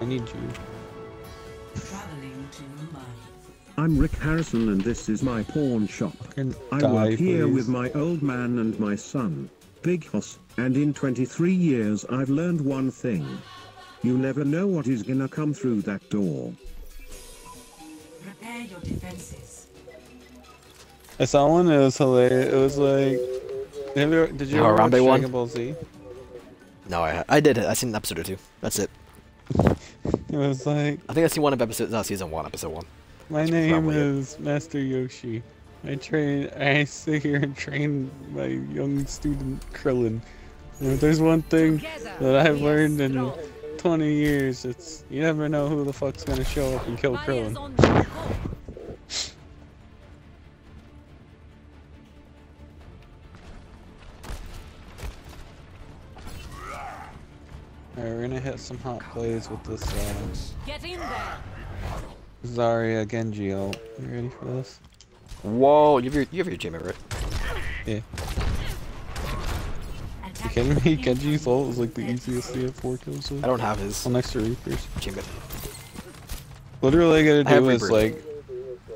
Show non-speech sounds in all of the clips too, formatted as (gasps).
I need you. Traveling to Mali. I'm Rick Harrison and this is my pawn shop. Can I die, work here please. with my old man and my son, Big Hoss, and in 23 years I've learned one thing. You never know what is gonna come through that door. Prepare your defenses. I saw one. It was hilarious. It was like, have you, did you Oh, ever watch one? Dragon Ball Z? No, I I did it. I seen an episode or two. That's it. It was like, I think I seen one of episode. No, uh, season one, episode one. my That's name is it. is Master Roshi. I train. I sit here and train my young student Krillin. And if there's one thing that I've learned in 20 years, it's you never know who the fuck's gonna show up and kill Krillin. Alright, we're gonna hit some hot plays with this uh, Get in there. Zarya Genji ult. You ready for this? Whoa, you have your you have your achievement right? Yeah. You kidding me? Genji's ult is like the easiest to get 4 kills with. I don't have his Well, next to Reapers. achievement. Literally, all I I gotta have do is Reapers. like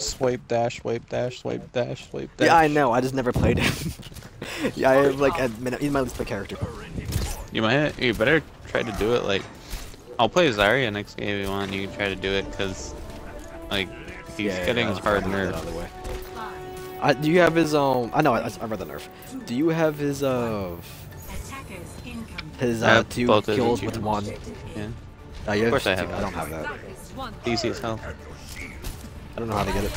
swipe dash, swipe dash, swipe dash, swipe dash. Yeah, I know. I just never played him. (laughs) yeah, I have like a minute. He's my least play character. You might, you better try to do it like. I'll play Zarya next game if you want. You can try to do it because, like, he's Yeah, yeah, getting I was hard planning that nerfed. other way. I, do you have his um? I know I, I read the nerf. Do you have his uh his uh two kills with achievements. one? Yeah, Uh, you Of course I two- have I don't have that. One. easy as hell. I don't know how to get it.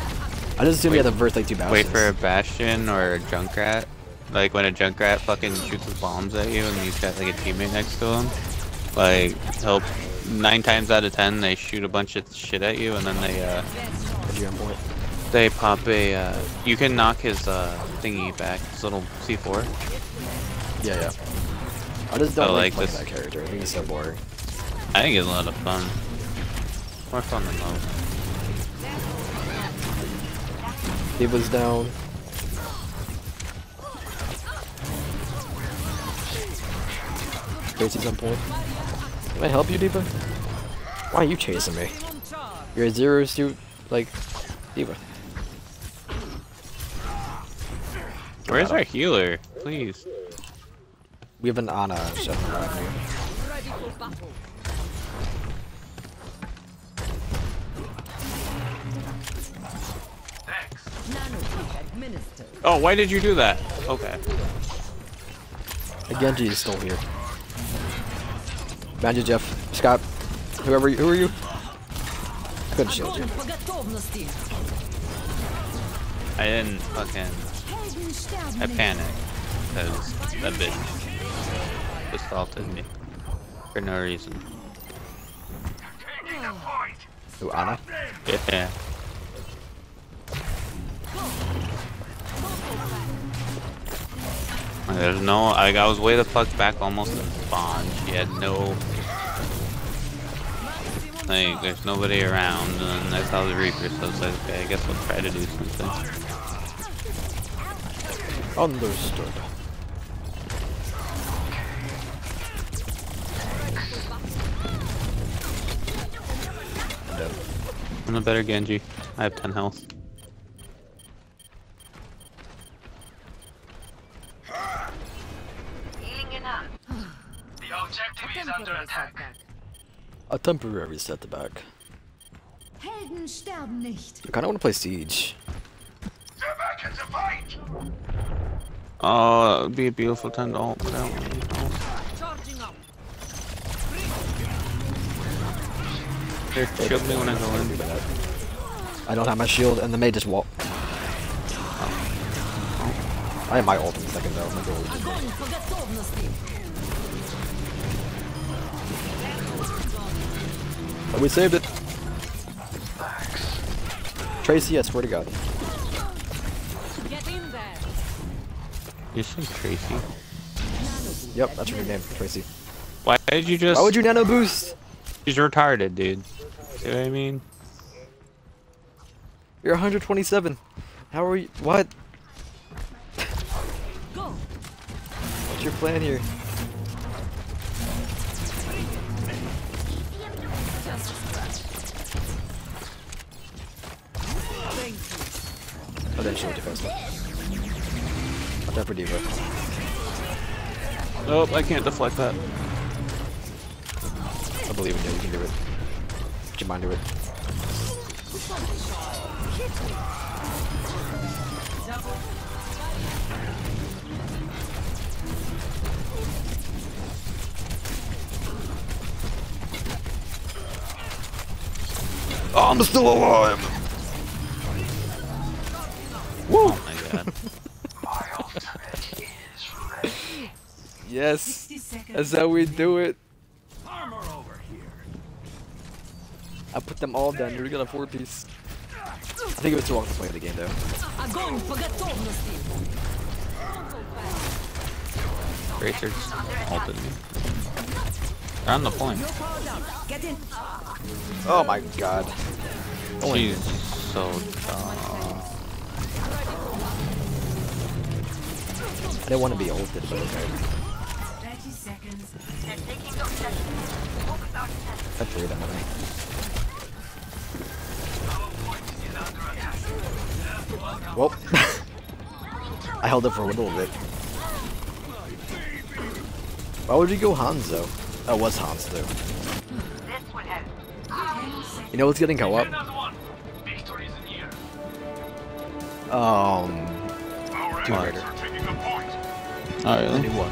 I just assume you have the verse like two bastions. Wait for a Bastion or a Junkrat. Like when a Junkrat fucking shoots his bombs at you and he's got like a teammate next to him. Like he'll nine times out of ten they shoot a bunch of shit at you and then they uh What'd you get point? they pop a uh you can knock his uh thingy back, his little C4. Yeah, yeah. I just don't Oh, like, like playing this- that character. I think he's so boring. I think it's a lot of fun. More fun than most. was down. Tracy's on point. Can I help you, D.Va? Why are you chasing me? You're a zero suit, like, D.Va. Where's our healer? Please. We have an Ana chef around here. Ready for battle. Nanotech administered. Oh, why did you do that? Okay. The Genji is still here. Behind you, Jeff. Scott. Whoever you, who are you? Good shield you. I didn't fucking... I panicked. Because that bitch assaulted me. For no reason. Who, Ana? Yeah. There's no, like, I was way the fuck back almost in spawn. She had no, like, there's nobody around, and I saw the Reaper, so I was like, okay, I guess I'll try to do something. Understood. I'm a better Genji. I have 10 health. The objective is under attack. A temporary setback. Helden sterben nicht. I kinda wanna play Siege. They're back in the fight. Oh, it'd be a beautiful time to ult, but I don't want to ult. Charging up. Here, shield me when I go in. I don't have my shield, and the maid just walk. Oh. I have my ult in a second though. And we saved it. Tracy, I swear to God. You say Tracy? Yep, that's her name, Tracy. Why did you just? Why would you nano boost? She's retarded, dude. See what I mean? You're 127. How are you? What? What's your plan here? Then too fast. Watch out for D.Va. Nope, I can't deflect that. I believe in you. You can do it. Mind to it. I'm still alive. Woo! Oh my god. (laughs) Yes! That's how we do it! Armor over here. I put them all down, You got a four piece. I think it was too long to play the game though. Racer just ulted me. They're on the point. Oh my god. She's so dumb. I don't want to be ulted, but okay. 30 seconds. I threw them at me. Well, (laughs) I held it for a little bit. Why would you go Hanzo? It was though. You know what's getting in here. Um, Tomb Raider. Oh really? new one.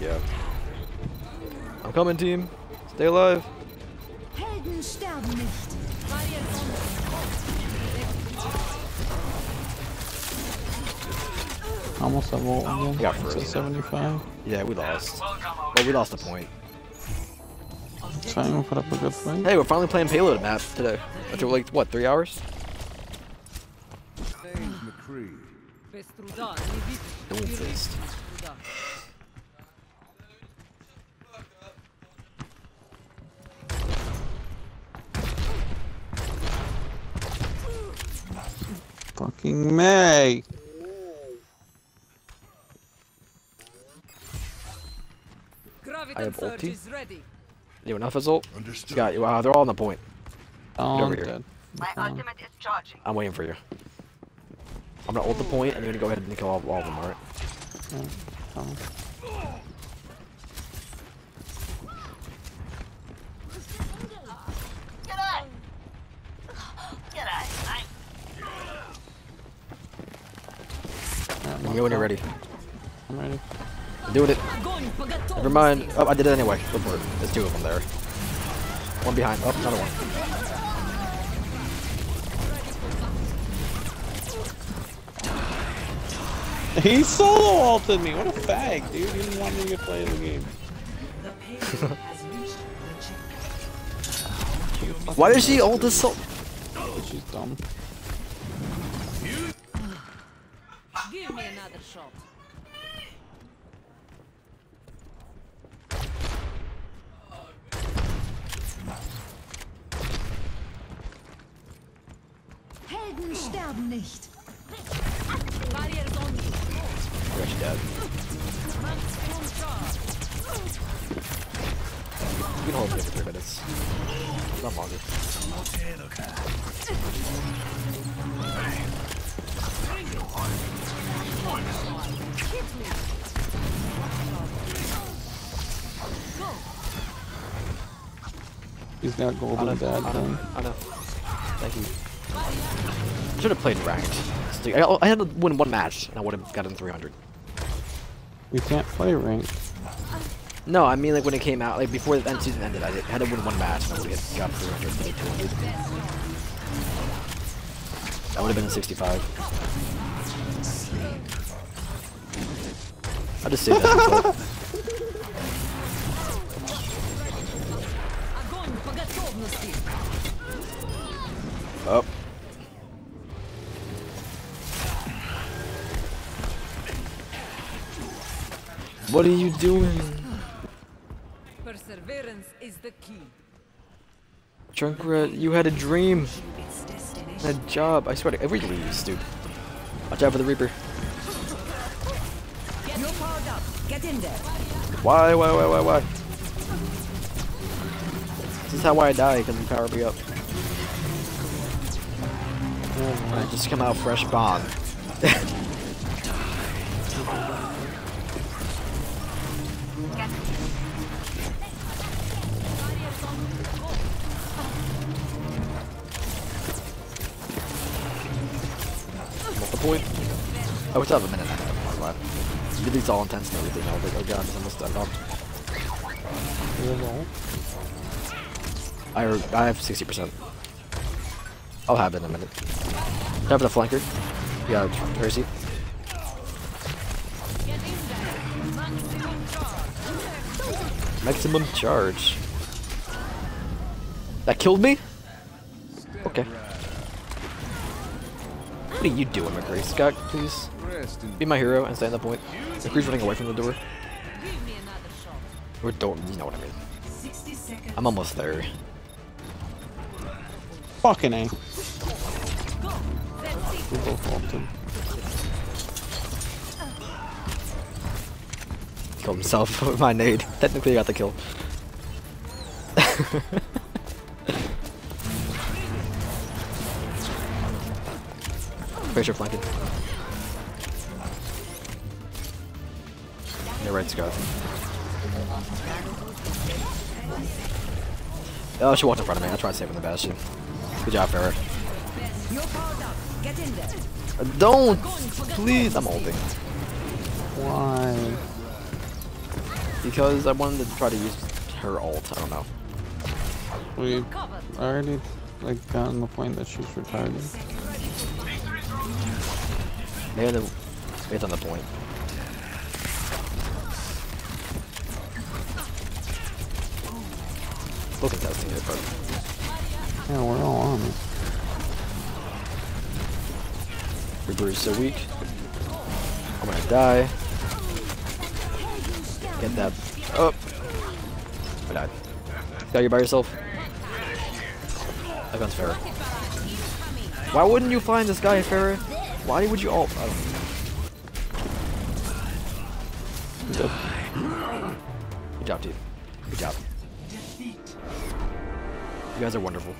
Yeah. I'm coming, team. Stay alive. Almost a volt again. Got frozen. 75. Yeah, we lost. Well, we lost a point. Trying to put up a good fight. Hey, we're finally playing payload map today. After like what, three hours? Без труда не видишь. Doomfist. Труда. Fucking May. I Graviton have surge ulti. is ready. Anyone else has ult? Got Wow, they're all on the point. Oh, over I'm here. dead. My Oh. ultimate is charging. I'm waiting for you. I'm gonna hold the point, and I'm gonna go ahead and kill all, all of them, alright? Oh. Let me when you're ready. I'm ready. I'm doing it. Never mind. Oh, I did it anyway. Good work. There's two of them there. One behind. Oh, another one. He solo ulted me. What a fag, dude. He didn't want me to play the game. The payload has reached the checkpoint. Why did she ult this so? She's dumb. Give me another shot. Helden sterben nicht. Barriers on me. Dead. Maximum. You can hold it for three minutes. Not longer. He's got golden I know. thing. I know. Thank you. Should have played ranked. I, I had to win one match and I would have gotten 300. We can't play ranked. No, I mean like when it came out, like before the end season ended, I did, had to win one match and I would have got 300 instead of 200. That would have been 65. I just saved that result. (laughs) Oh. What are you doing? Perseverance is the key. Junkrat, you had a dream, a job. I swear to every leaves, dude. Watch out for the Reaper. You're powered up. Get in there. Why, why, why, why, why? This is how I die, because you power me up. I just come out fresh bomb. These all intense and everything. I was like, oh god, it's almost done. I, I have 60%. I'll have it in a minute. Have the flanker. Yeah, Mercy. Maximum charge. That killed me? Okay. What are you doing, McCree? Scott, please. Be my hero and stay on the point. McCree's running away from the door. Or don't, you know what I mean. I'm almost there. Fucking A. We both ulted. Killed himself (laughs) with my nade. Technically, I got the kill. (laughs) Pressure flanking. You're right, Scott. Oh, she walked in front of me. I tried saving the Bastion. Good job, Pharah. You're powered up. Get in there. Uh, Don't! Please! I'm holding. Why? Because I wanted to try to use her ult. I don't know. We already like gotten the point that she's retarded. Maybe the, it's on the point. Still contesting it, but Yeah, we're all on it. Reaper is so weak. I'm gonna die. Get that up. I died. Got you by yourself. That gun's Pharah. Why wouldn't you find this guy, Pharah? Why would you all? I You guys are wonderful.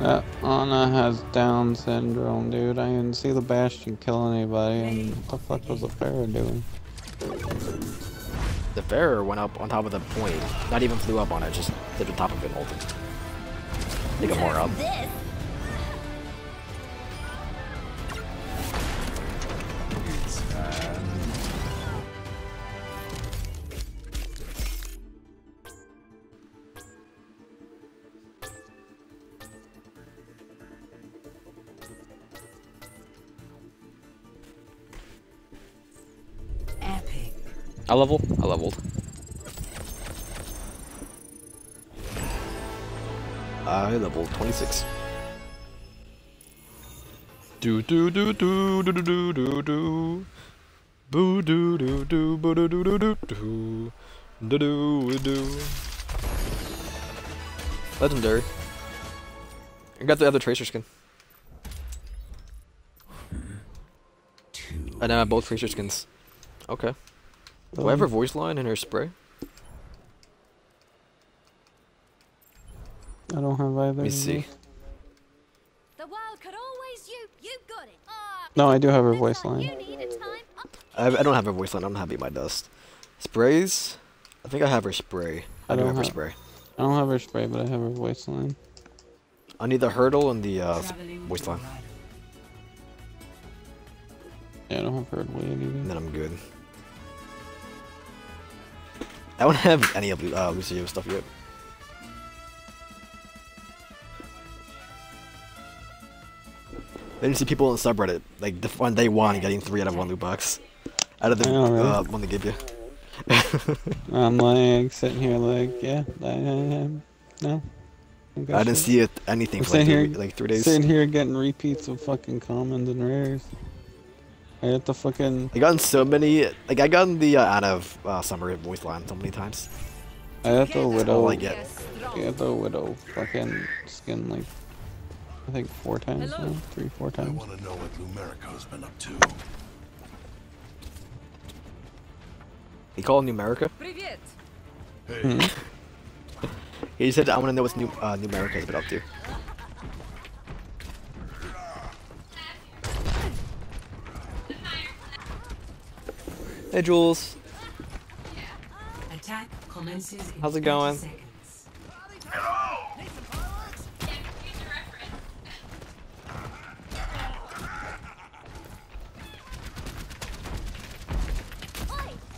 That Ana has Down syndrome, dude. I didn't see the Bastion kill anybody, and what the fuck was the Pharah doing? The Pharah went up on top of the point. Not even flew up on it, just did the top of it and ulted. Think more up. I level. I leveled. I leveled 26. Do do do do do do do do do. Boo do do do boo do do do do do. Do do do. Legendary. I got the other tracer skin. And I have both tracer skins. Okay. Do I have her voice line and her spray? I don't have either. Let me see. The world could always you. You got it. Ah, No, I do have her voice line. You need a time up. I, I don't have her voice line. I'm happy with my dust. Sprays? I think I have her spray. I, I do don't have her spray. I don't have her spray, but I have her voice line. I need the hurdle and the uh, voice line. Yeah, I don't have her weight And either. then I'm good. I don't have any of uh, Lucio stuff yet. I didn't see people on the subreddit like the, on day one getting three out of one loot box out of the I know, right? uh, one they give you. (laughs) I'm like sitting here like, yeah, I, I, I no. got I didn't see it anything I'm for like three, here, like three days. sitting here getting repeats of fucking commons and rares. I had to fucking, I gotten so many. Like I gotten the uh, out of uh, summer voice line so many times. I had the That's widow, all I get. I had the widow fucking skin like, I think four times Hello. now, three, four I times. want to know what Lumerico's been up to. You call it Numerica? Привет. Hey, Hmm? (laughs) He said, I want to know what New, uh, New America's been up to. Hey, Jules. Attack commences in How's it going? seconds.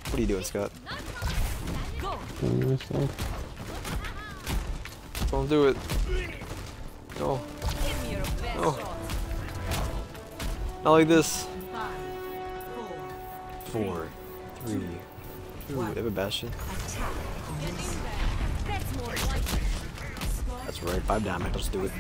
What are you doing, Scott? Killing myself. Don't do it. No. No. Not like this. Five, four, Four, three. Ooh, they have a bastion. That's right, five damage. Let's do it.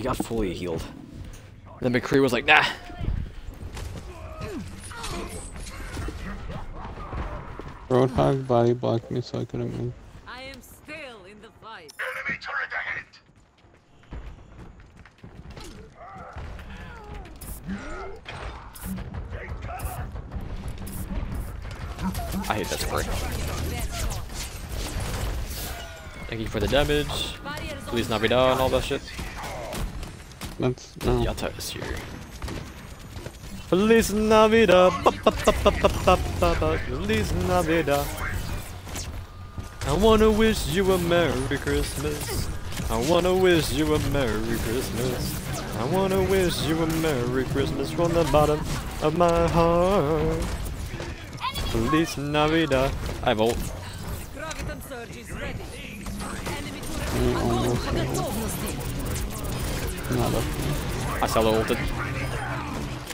He got fully healed. Then McCree was like, nah. Roadhog body blocked me so I couldn't move. I am still in the fight. Enemy turret ahead. I hate that spray. Thank you for the damage. Please Navidad and all that shit. That's no. Yata is here. Feliz Navidad. Ba, ba, ba, ba, ba, ba, ba, ba. Feliz Navidad. I wanna wish you a Merry Christmas. I wanna wish you a Merry Christmas. I wanna wish you a Merry Christmas from the bottom of my heart. Feliz Navidad. I vote. Mm, no, I solo ulted.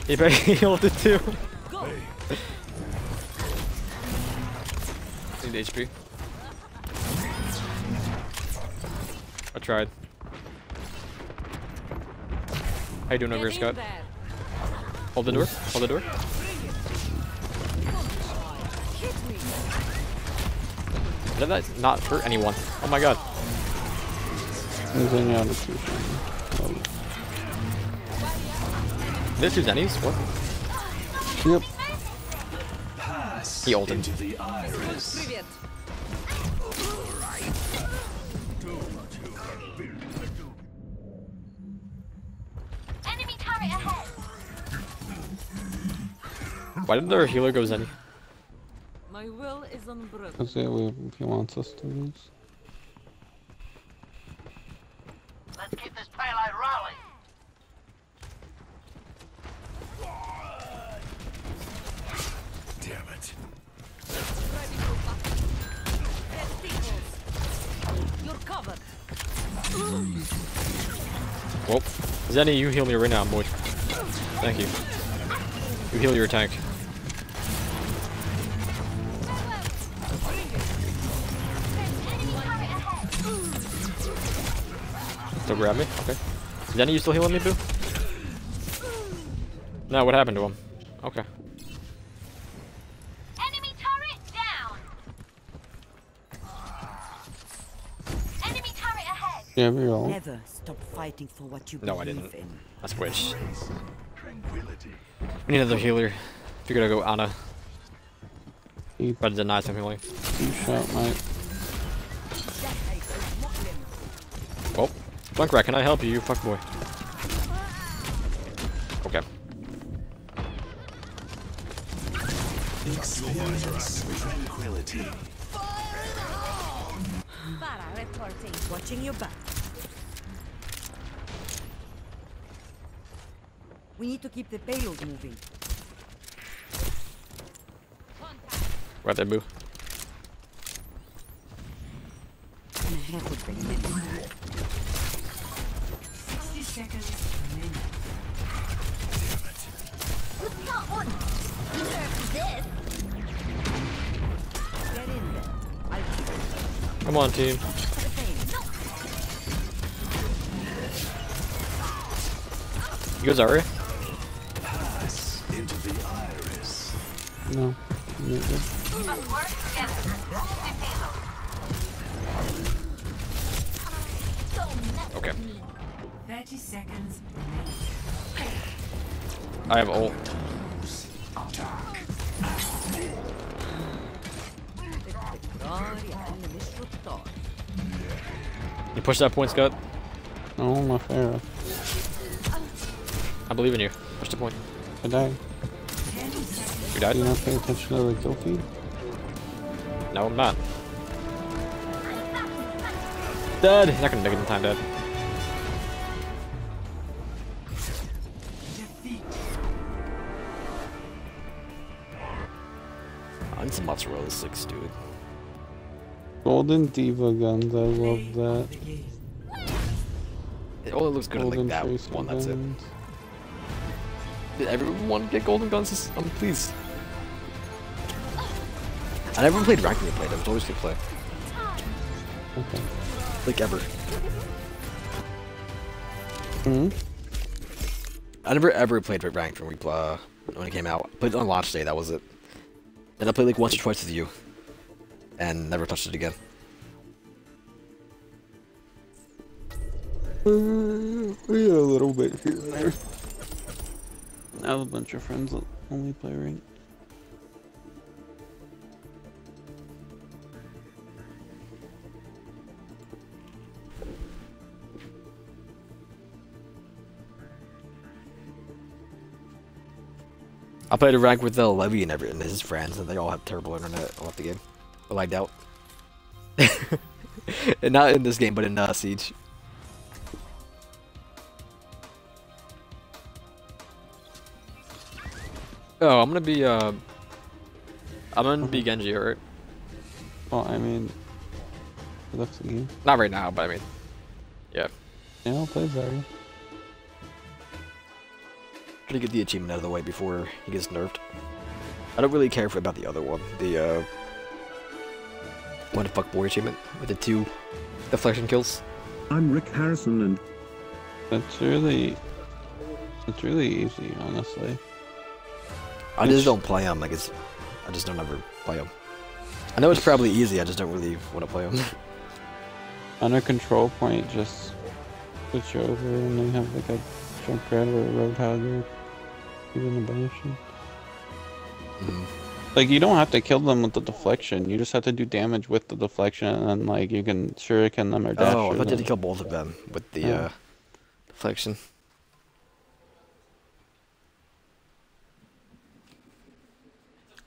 He, (laughs) he ulted too. Need HP. I tried. How you doing over here, Scott? Hold the door. Hold the door. Did that not hurt anyone? Oh my god. This dude's enemies? What? Yep. He ulted. Into the iris. Why didn't their healer go Zenny? My will is unbroken. Because yeah, we, he wants us to lose. Let's get this Well, Zenny, you heal me right now, boy. Thank you. You heal your tank. Still grab me? Okay. Zenny, you still healing me, boo? No, what happened to him? Okay. Enemy turret down. Enemy turret ahead. Yeah, we all. Never stop fighting for what you No, I didn't. in. I switched. Tranquility. We need another healer. Figured I'd go Ana. You better deny some healing. two shot my oh. Well, Junkrat, can I help you, you fuckboy? Okay. Experience tranquility. Para reporting. Watching your back. We need to keep the payload moving. Right there, Boo. Come on, team. You guys alright? No. You're good. Must work together. Okay. 30 seconds. I have ult. Gloria and the Mistral You push that point, Scott. Oh, my Pharah. I believe in you. Push the point. I died. You died? Do you not pay attention to the kill feed? No, I'm not. Dead. You're not gonna make it in time. Defeat. I need some mozzarella sticks, dude. Golden D.Va guns, I love that. The game. It only looks good Golden like that one. That's it. Did everyone get golden guns? Um, please. I never played ranked when we played. It was always good play. Okay. Like ever. Hmm? I never ever played ranked when we uh, when it came out. Played on launch day. That was it. Then I played like once or twice with you, and never touched it again. Uh, yeah, a little bit here and there. I have a bunch of friends that only play rank. I played a rank with uh, Levy and every and his friends, and they all have terrible internet. I left the game. Well, I doubt. and not in this game, but in uh, Siege. Oh, I'm gonna be uh, I'm gonna be Genji, alright? Well, I mean, up to you. Not right now, but I mean, yeah. Yeah, I'll play Zarya. Trying to get the achievement out of the way before he gets nerfed. I don't really care for about the other one, the uh, what the fuck boy achievement with the two deflection kills. I'm Rick Harrison and It's really, it's really easy, honestly. I just don't play them. Like it's, I just don't ever play them. I know it's probably easy. I just don't really want to play them. (laughs) On a control point, just switch over and then have like a Junkrat or a Roadhog or even a Banishing. Mhm. Like, you don't have to kill them with the deflection. You just have to do damage with the deflection, and then, like, you can shuriken them or dash Oh, I through thought you had to kill both of them with the Yeah. uh, deflection.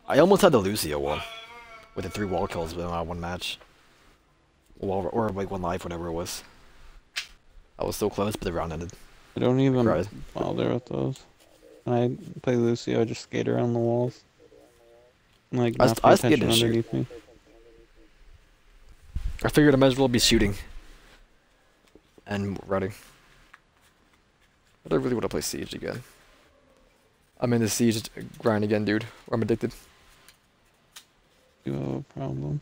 I almost had the Lucio one with the three wall kills within uh, one match. Well, or like one life, whatever it was. I was so close, but the round ended. I don't even Right. bother with those. When I play Lucio, I just skate around the walls. And, Like, I not I skate attention and shoot. underneath me. I figured I might as well be shooting and running. But I really want to play Siege again. I'm in the Siege grind again, dude. I'm addicted. You have a problem.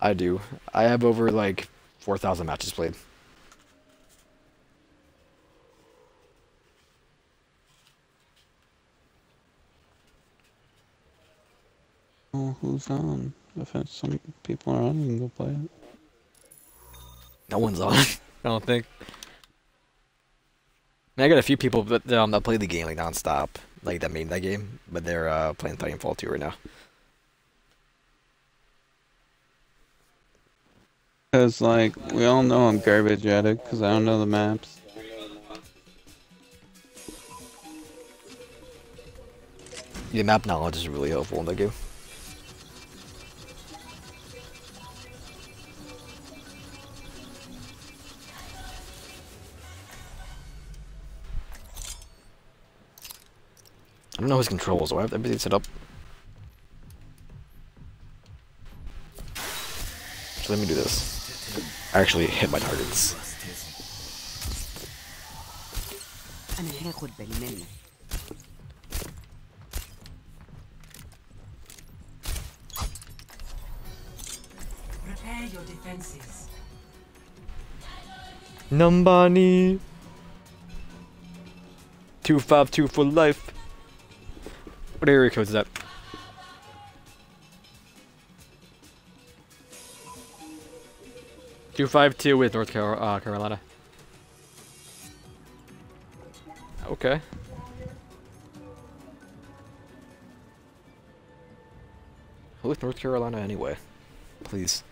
I do. I have over like 4,000 matches played. Oh, who's on? If it's some people are on, you can go play it. No one's on. (laughs) I don't think. I, mean, I got a few people that um, that play the game like nonstop, like that made that game, but they're uh, playing Titanfall 2 right now. Cause like we all know I'm garbage at it, cause I don't know the maps. The map knowledge is really helpful in that game. even know his controls. Do I have everything set up? So let me do this. I actually hit my targets. Prepare your defenses. Numbani. 252 for life. What area code is that? Two five two with North Car uh, Carolina. Okay. Who with North Carolina anyway? Please.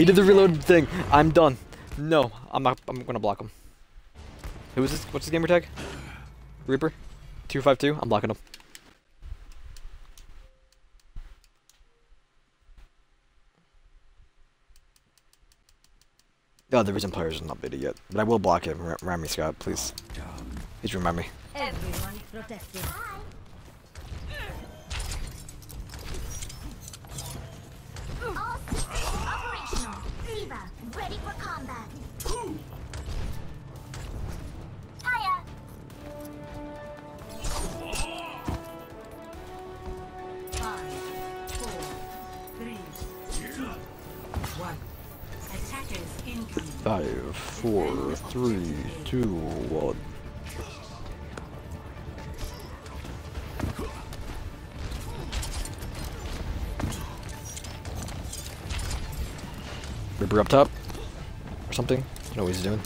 He did the reload thing. I'm done. No, I'm not. I'm gonna block him. Who is this? What's his gamer tag? Reaper. Two five two. I'm blocking him. Oh, the reason players is not beta yet, but I will block him. Remind me, Scott, please. Please remind me. Everyone. Ready for combat. Hiya. Five, four, three, two, one. Five, four, three, two, one. Reaper up top, something. I don't know what he's doing.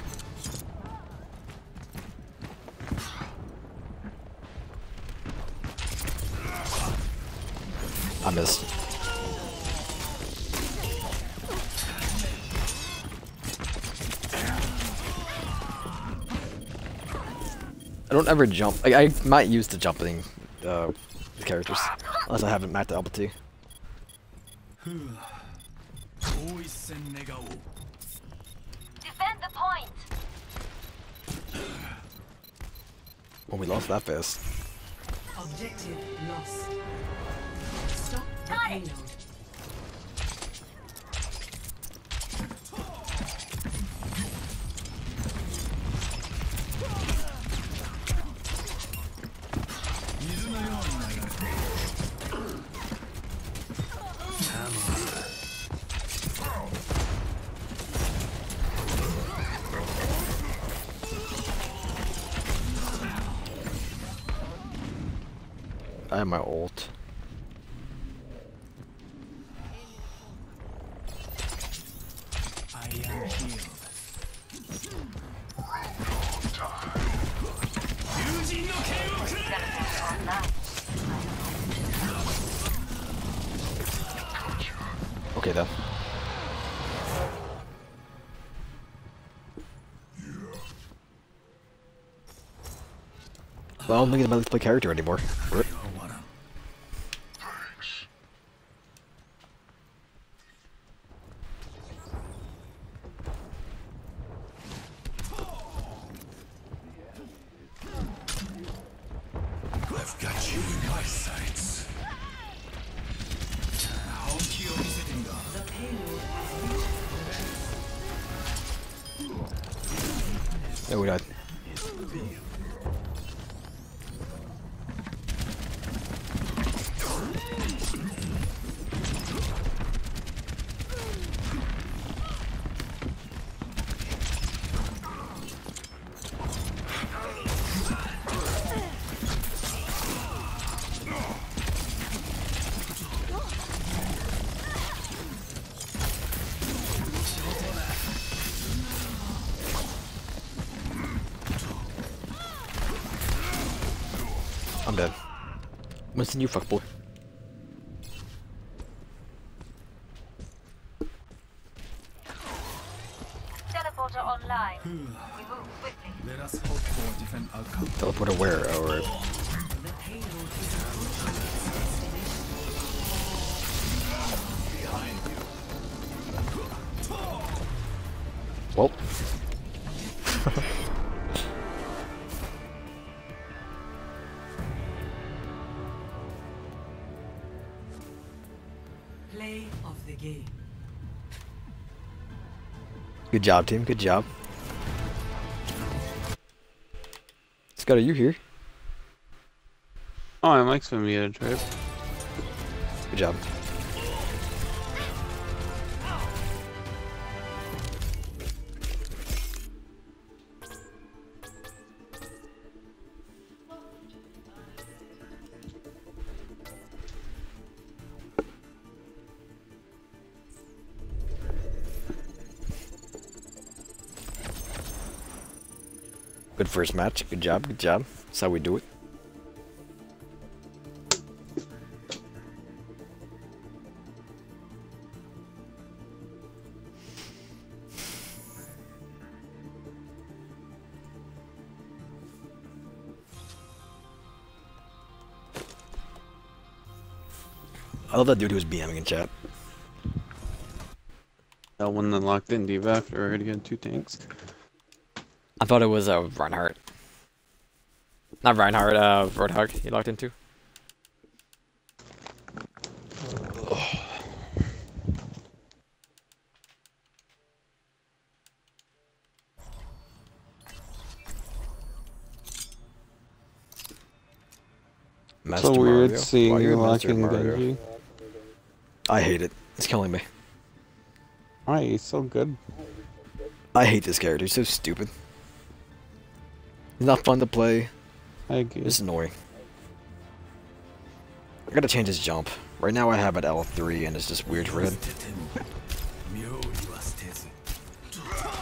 I missed. I don't ever jump. Like, I might use the jumping uh, characters, unless I haven't maxed out T. Defend the point. When we lost that fast. Objective lost. Stop the payload. Have my ult. I am healed. Okay then. Well, I don't think I'm able to play character anymore. Winston, you Good job, team. Good job. Scott, are you here? Oh, I like swimming at a trip. Good job. First match. Good job. Good job. That's how we do it. I love that dude who was BMing in chat. That one that locked in D.Va after already had two tanks. I thought it was uh, Reinhardt. Not Reinhardt, uh, Roadhog he locked into. Master so weird Mario. seeing Why are you you Master locking Mario? Genji. I hate it. It's killing me. Why? He's so good. I hate this character. He's so stupid. He's not fun to play. I agree. It's annoying. I gotta change his jump. Right now I have it L3 and it's just weird for him.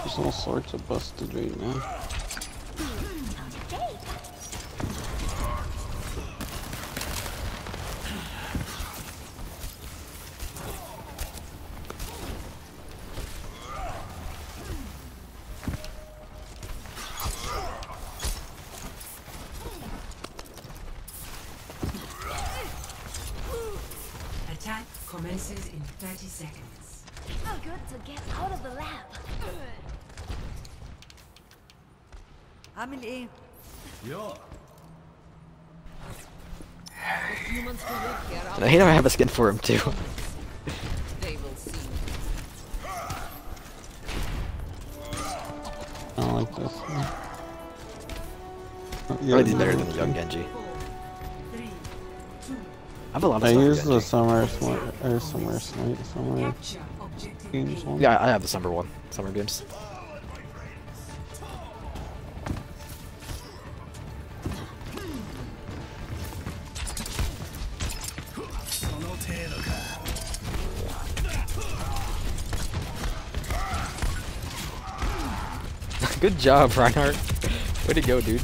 There's all sorts of busted right now. Attack commences in 30 seconds. Oh, good to get out of the lab. Amelie, Yo. the humans who live here And I hate how I have a skin for him too. they will see. I don't like this. one. Probably yeah, better than the young Genji. Three, two, I have a lot of I stuff for use the summer summer or summer snipe summer games one. Yeah, I have the summer one. Summer games. (laughs) Good job, Reinhardt. Way to go, dude.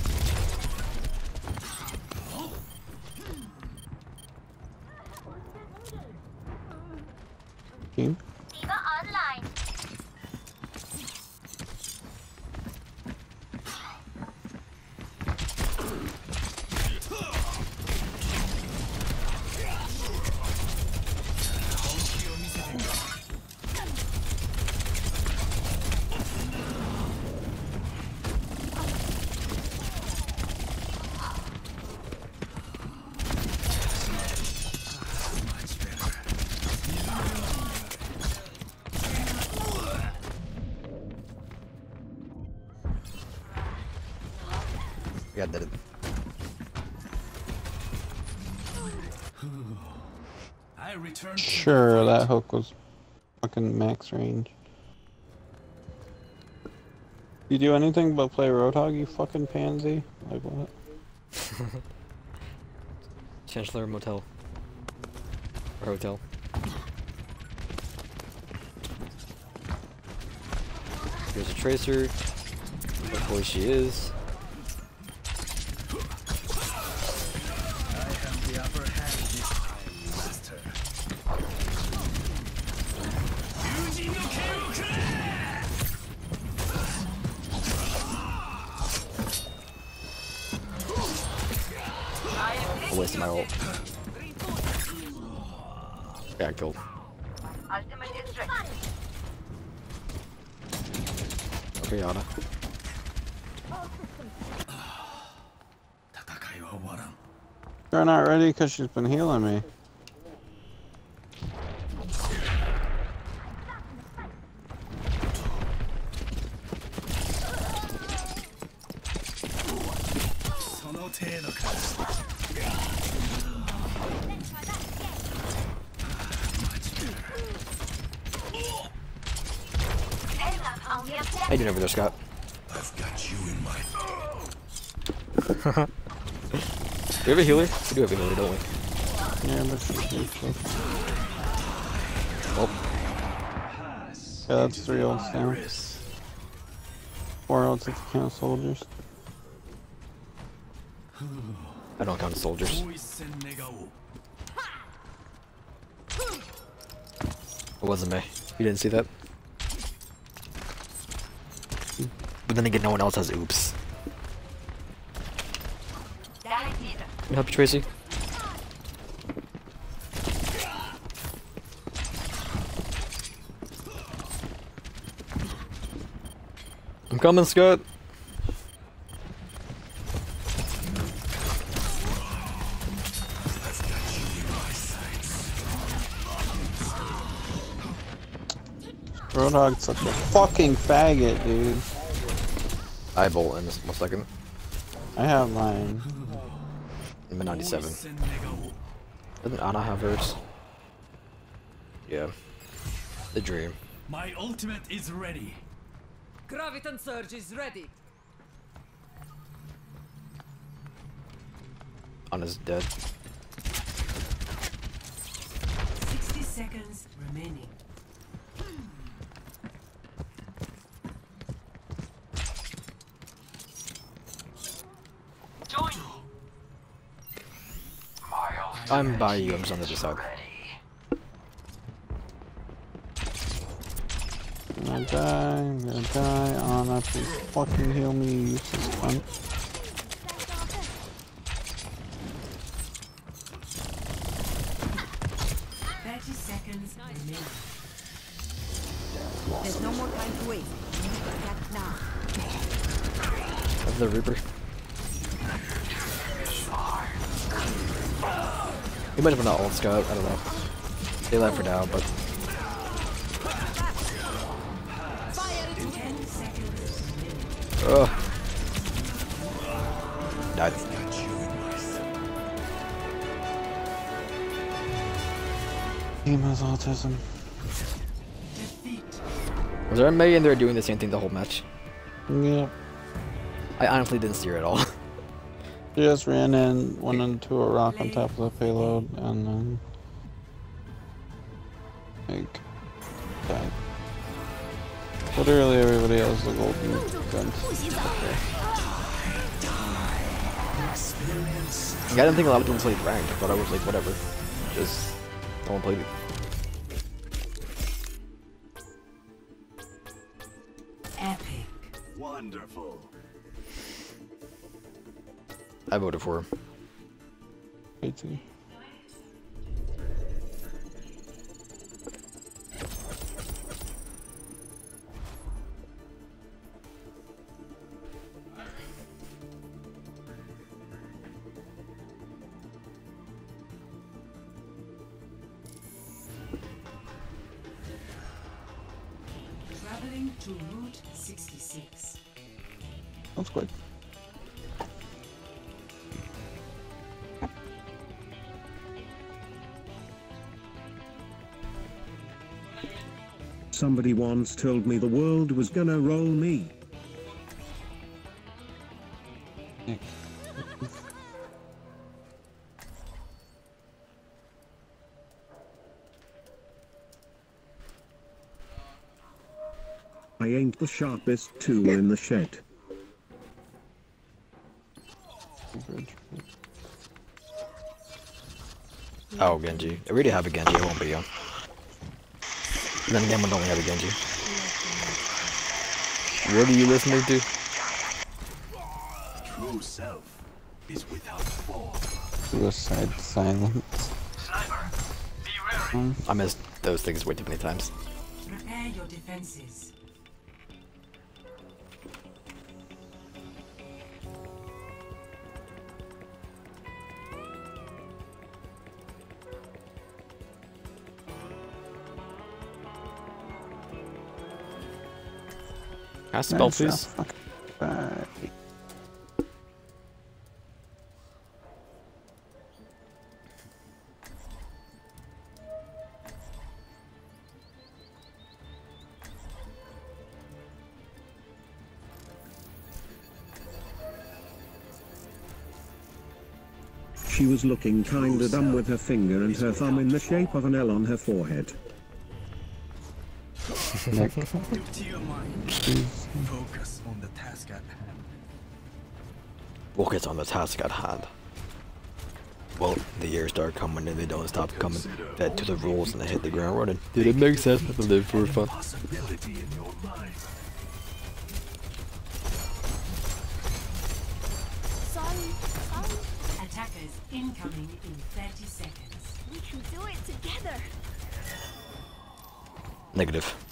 Yeah, did it. I return Sure, that hook was fucking max range. You do anything but play Roadhog, you fucking pansy? Like what? (laughs) Chancellor Motel. Or hotel. Here's a tracer. Hopefully she is. You're not ready because she's been healing me. How you doing over there, Scott? I've got you in my. do we have a healer? We do have a healer, don't we? Yeah, but she's useless. Oh, Yeah, that's three ults down. Four ults if you count soldiers. I don't count soldiers. It wasn't me. You didn't see that? But then again, no one else has oops. Can I help you, Tracy? I'm coming, Scott. Roadhog's such a fucking faggot, dude. I bolt in this one second. I have mine. I'm at 97. Doesn't Ana have hers? Yeah. The dream. My ultimate is ready. Graviton Surge is ready. Ana's dead. 60 seconds remaining. I'm by you, I'm just on the other side. I'm gonna die, I'm gonna die. Ana, please fucking heal me, you cunt. Might have been an old scout, I don't know. They left for now, but Ten seconds remaining. Ugh. Died. Team has autism. Was there a Mei and they're doing the same thing the whole match? Yep. I honestly didn't see her at all. (laughs) She just ran in, went into a rock on top of the payload, and then like died. Literally everybody has the golden guns. I didn't think a lot of people played ranked. I thought I was like, whatever. Just, no one played it. Epic. Wonderful. I voted for him. KT. Traveling Somebody once told me the world was gonna roll me. (laughs) I ain't the sharpest tool in the shed. Oh, Genji. I really have a Genji, I won't be on. Then again, I don't have a Genji. What are you listening to? True self is without flaw. Suicide silence. I missed those things way too many times. Prepare your defenses. Spell, please? She was looking kinda dumb with her finger and her thumb in the shape of an L on her forehead. Nick. Empty your mind. Focus on the task at hand. Focus on the task at hand. Well, the years start coming and they don't stop coming. Fed to the rules and they hit the ground running. Did it make sense to live for fun? Possibility in your mind. Sorry, sorry. Attackers incoming in 30 seconds. We can do it together. Negative.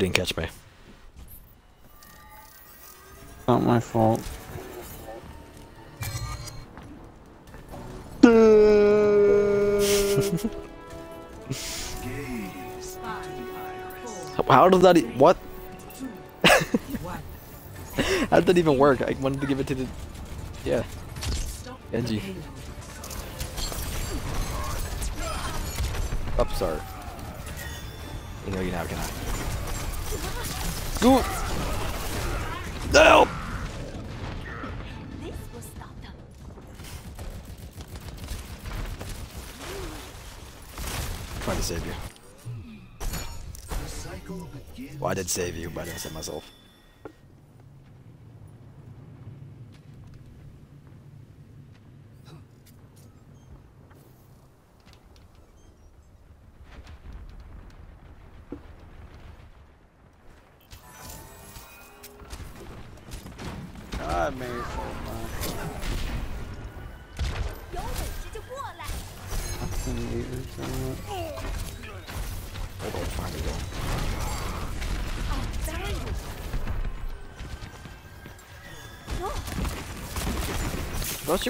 You didn't catch me. Not my fault. (laughs) How, does that? E what? (laughs) How did that even work? I wanted to give it to the. Yeah. Genji. payload. Up, sorry. You know you now, can I? Go! Help! This will stop them. Trying to save you. Well, I did save you, but I didn't save myself.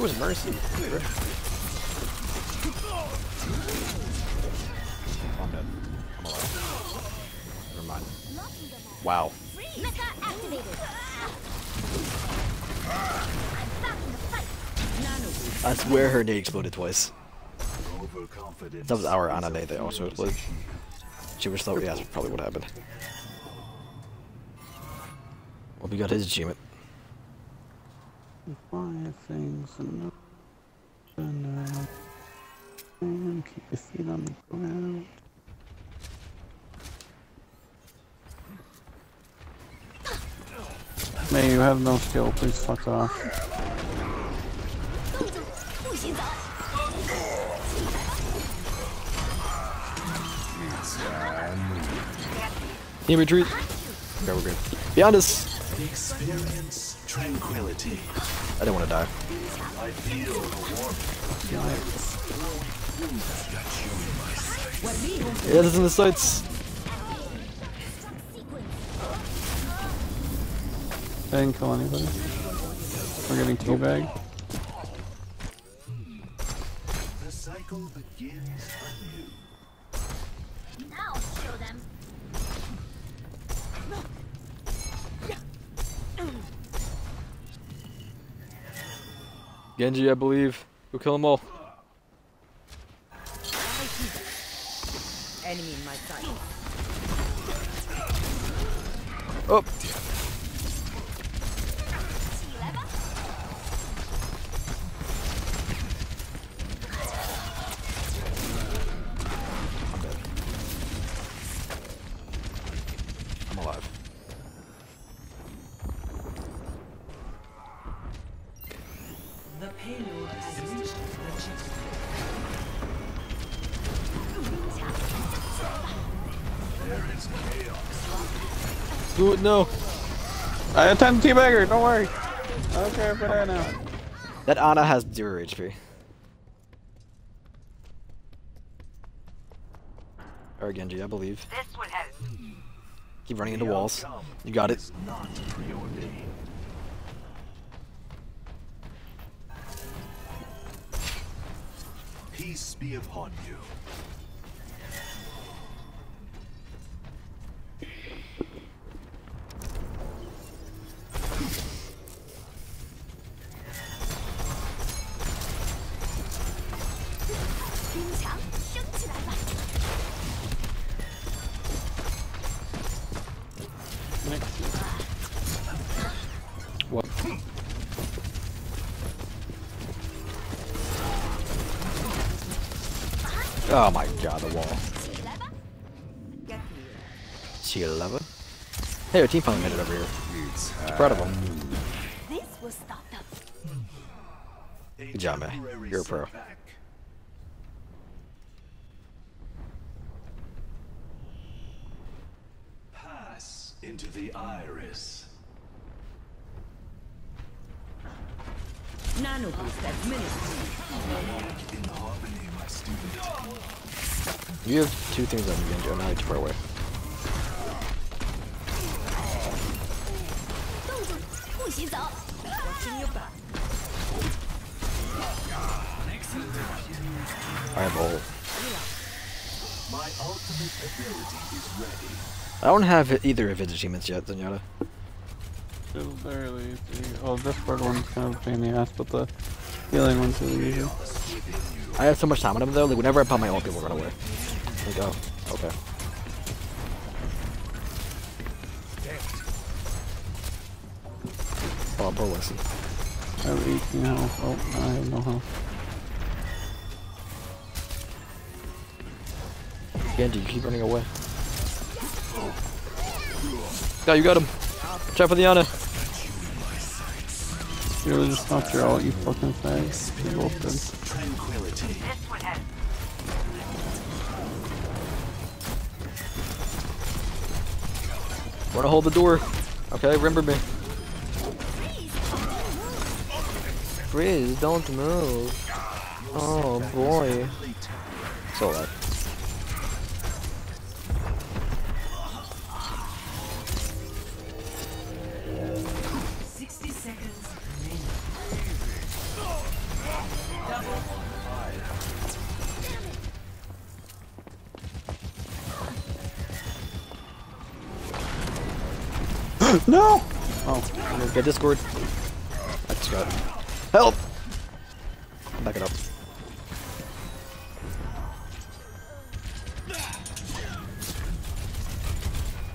Thought she was Mercy. I'm dead. I'm alive. Never mind. Wow. I'm back in the fight. I swear her nade exploded twice. That was our Ana nade that also exploded. She was slow, yeah, that's probably what happened. Well, we got his achievement things and nothing. And keep your feet on the ground. May you have no skill, please fuck off. He retreat. Okay, we're good. Beyond us! Experience tranquility. I didn't want to die. I feel the warmth. Sight. Yeah, this is in the sights. Didn't kill anybody. We're getting teabagged. Genji, I believe. Go kill them all. Enemy in my sight. Oh! I attend teabagger, don't worry. I don't care for that now. That Ana has zero HP. Alright, Genji, I believe. This would help. Keep running into walls. You got it. Peace be upon you. Oh my god, the wall. Get here. She 11. Hey, our team finally made it over here. I'm proud of uh, them. This was stopped up. Good job, man. You're a pro. Pass into the iris. Nano boost administered. In harmony, my student. You have two things on you, Genji. I'm not too far away. Watching your back. I have ult. My ultimate ability is ready. I don't have either of his achievements yet, Zenyatta. Still barely. Oh, this bird one's kind of a pain in the ass, but the healing one's really easy. I have so much time on him though, like whenever I pop my ult, people run away. Like, oh, okay. Oh, poor Wesley. I have 18 health. Oh, I have no health. Genji, you keep running away. Yeah, you got him. Try for the Ana. You really just knocked your out, you fucking fags. You both did. Tranquility. Wanna hold the door. Okay, remember me. Freeze, don't move. Oh boy. So. (gasps) no! Oh, I'm gonna get Discord. I just got help. Back it up.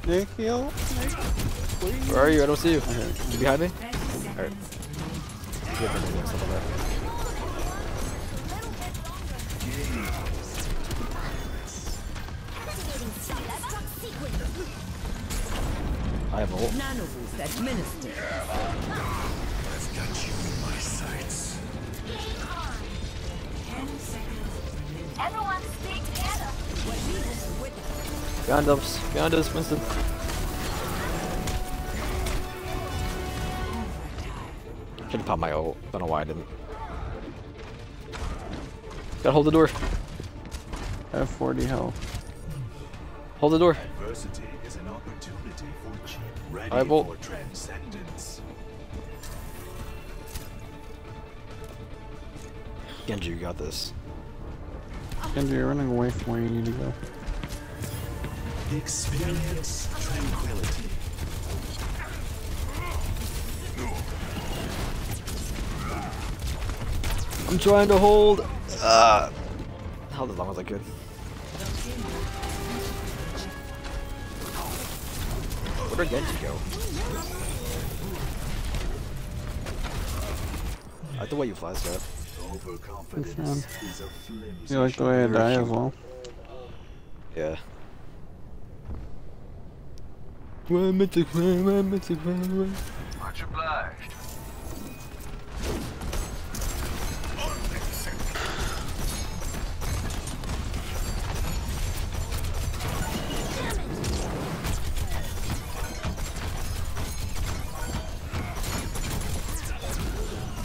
Nick, heal. Where are you? I don't see you. Okay. You behind me? Alright. I have a ult. Nano boost administered. I've got you in my sights. Ten seconds remaining. Everyone stay together. Behind us. Behind us, Winston. Should have popped my ult. Don't know why I didn't. Gotta hold the door. I have 40 health. Hold the door. Adversity is an opportunity for. Ready I will- for transcendence. Genji, you got this. Genji, you're running away from where you need to go. Experience tranquility. I'm trying to hold. Uh, held as long as I could. Where did Genji go? I like the way you fly, Seth. Overconfidence man. is a flimsy You like the way I die as well? Yeah. Much Much obliged.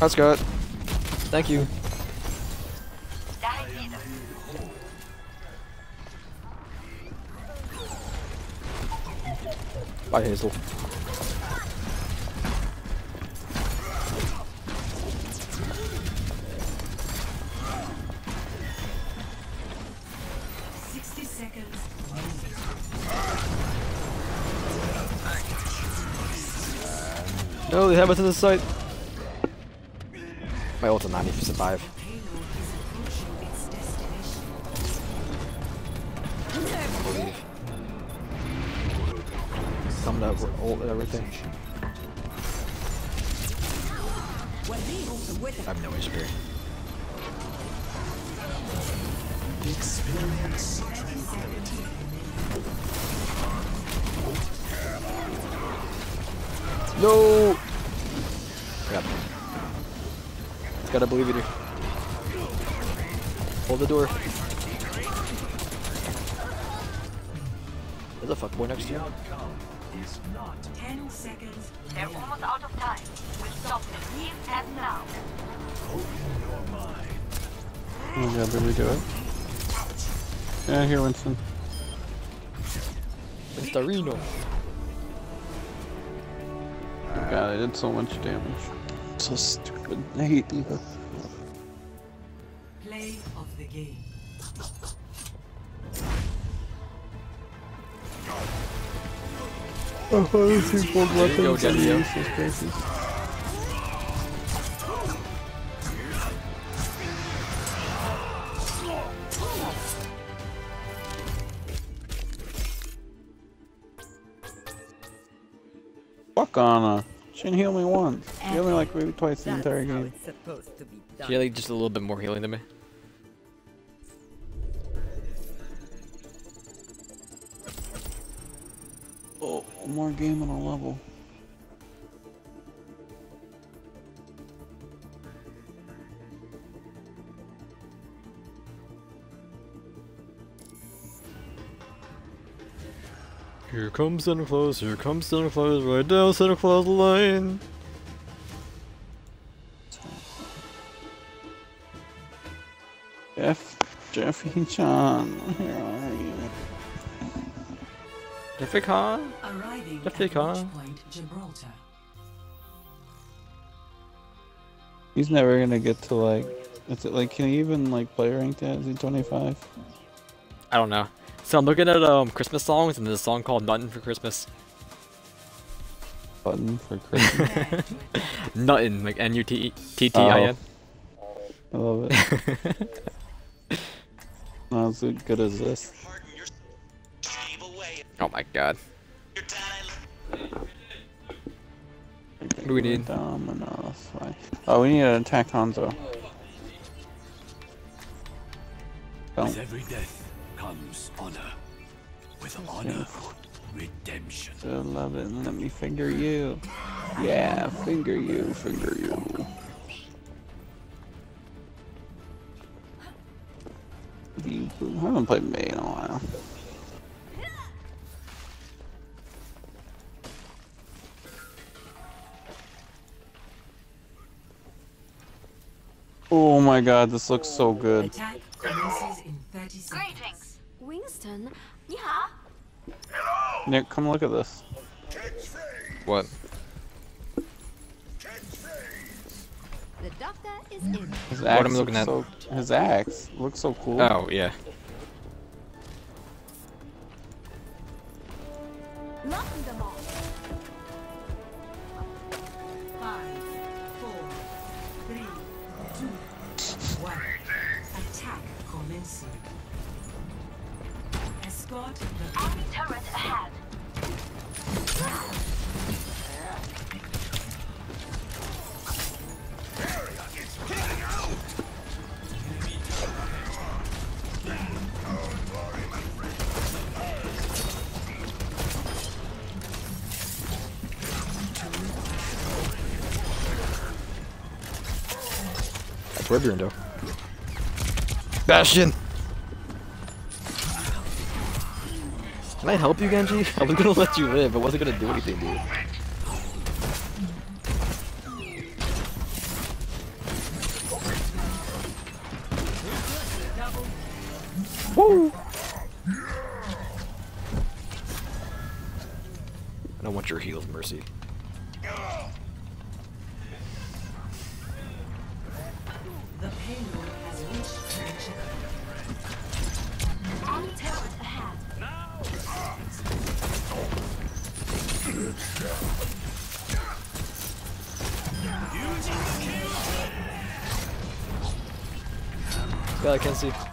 Hi, Scott. Thank you. Bye, Hazel. No, they have us in the site. My a 90 if survive. Coming up ult and everything. I have no HP. Experience tranquility. No! Gotta believe it here. Hold the door. There's a fuckboy next to you. Ten seconds. They're almost out of time. We'll stop them here and now. Oh my god, did we do it? Yeah, here, Winston. Winstarino. God, I did so much damage. So stupid. I hate D.Va. Play of the game. Oh, those people There you weapons and useless places. Twice the entire how game. it's supposed to be done. She had like just a little bit more healing than me. Oh, one more game on a level. Here comes Santa Claus, here comes Santa Claus, right down Santa Claus Lane. Jeff, Jeffy Chan, where are you? Jeffrey Khan? Arriving Jeffrey at Khan. Gibraltar. He's never gonna get to like. Is it like? Can he even like play ranked at? Is he 25? I don't know. So I'm looking at um Christmas songs and there's a song called Nuttin' for Christmas. Button for (laughs) Christmas. Nuttin', like N-U-T-T-I-N. I love it. (laughs) Not as good as this. Oh my god. What do we need? Dominoes. Oh, we need to attack Hanzo. With Don't. every death comes honor. With honor, redemption. Still love it. Let me finger you. Yeah, finger you, finger you. I haven't played Mei in a while. Oh my god, this looks so good. Attack commences in 30 seconds. Greetings. Winston, yeah? Nick, come look at this. What? The doctor is in. His What axe am I looking looks at? So, his axe looks so cool. Oh, yeah. Knocking them off. Five, four, three, two, one. Attack commencing. Escort the Enemy turret ahead. That's where Brundo. Bastion! Can I help you, Genji? (laughs) I was gonna let you live, I wasn't gonna do anything, dude. Yeah,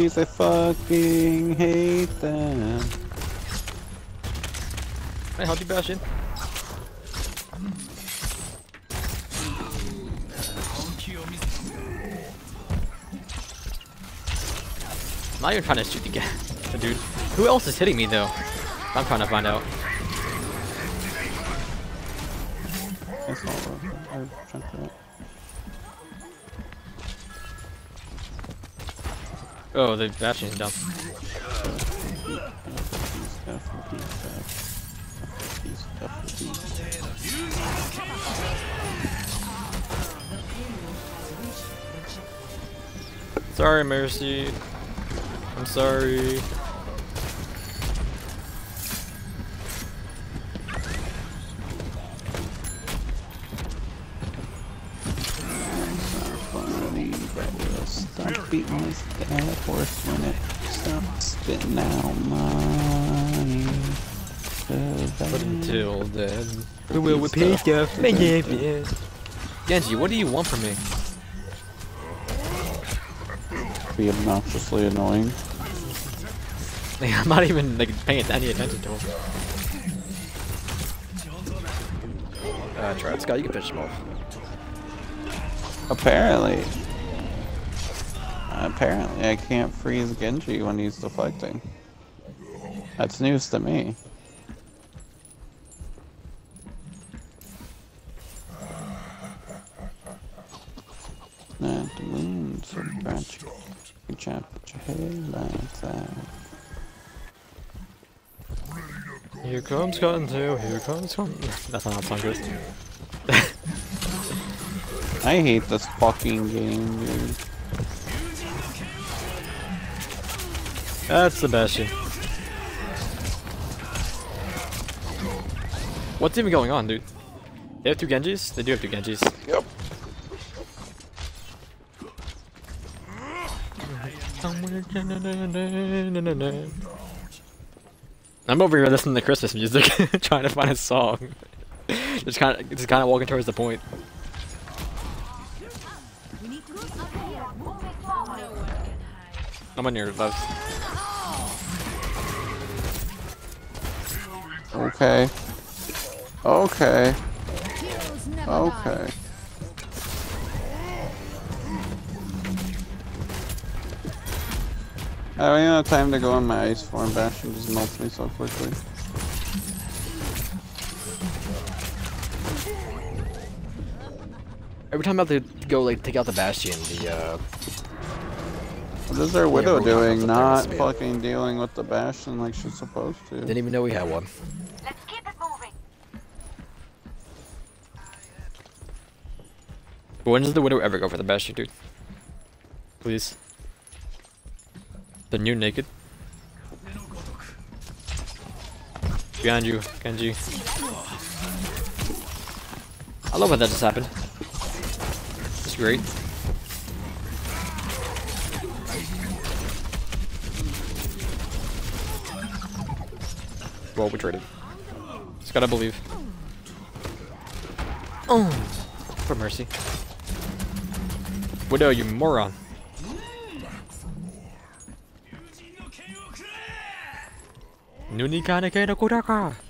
I fucking hate them. Hey, how'd you bash in? Now you're trying to shoot the guy, (laughs) dude. Who else is hitting me though? I'm trying to find out. That's all right. I checked Oh, the Bastion's definitely Sorry, Mercy. I'm sorry. Will repeat your behaviors. Genji, what do you want from me? Be obnoxiously annoying. Like, (laughs) I'm not even like paying any attention to him. Uh, try it, Scott. You can finish him off. Apparently. Apparently, I can't freeze Genji when he's deflecting. That's news to me. Not the moon, so scratch. You chop your head like that. Here comes Cottontail. Here comes Cotton. That's not how song goes. (laughs) I hate this fucking game, dude. That's the Bastion. What's even going on, dude? They have two Genjis? They do have two Genjis. Yep. I'm over here listening to Christmas music, (laughs) trying to find a song. just kind of, just kind of walking towards the point. I'm on your left. Okay. Okay. Okay. I don't even have time to go on my ice form. Bastion just melts me so quickly. Every time I have to go like take out the Bastion, the uh, What is their widow Roadhog doing? Not fucking dealing with the Bastion like she's supposed to. didn't even know we had one. Let's keep it moving. But when does the Widow ever go for the Bastion, dude? Please. The new naked. Behind you, Genji. I love how that just happened. It's great. Well, we traded. Just gotta believe. Oh, for mercy. Widow, you moron. นูนิกาในเโนโกดาค่ะ